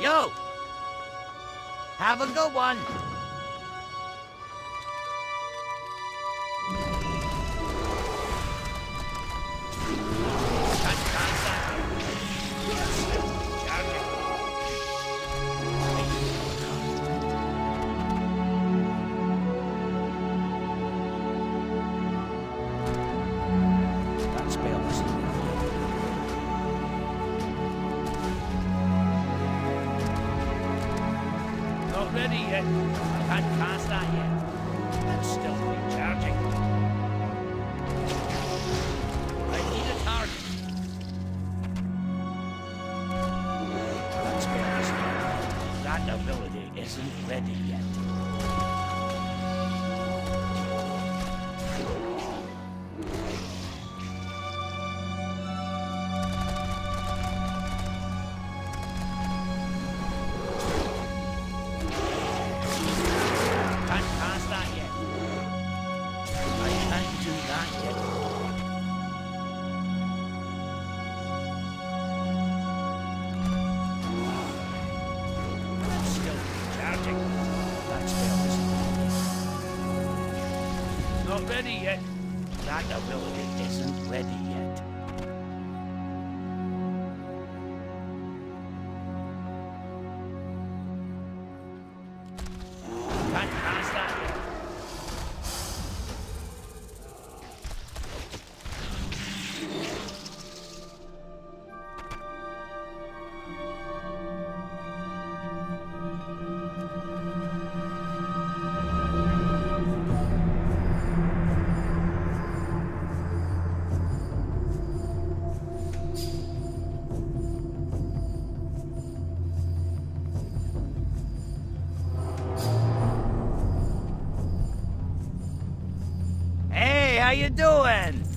Yo! Have a good one. Ready yet. I can't cast that yet. I'm still recharging. I need a target. That spell isn't ready. That ability isn't ready yet. Not ready yet. That ability isn't ready how you doing?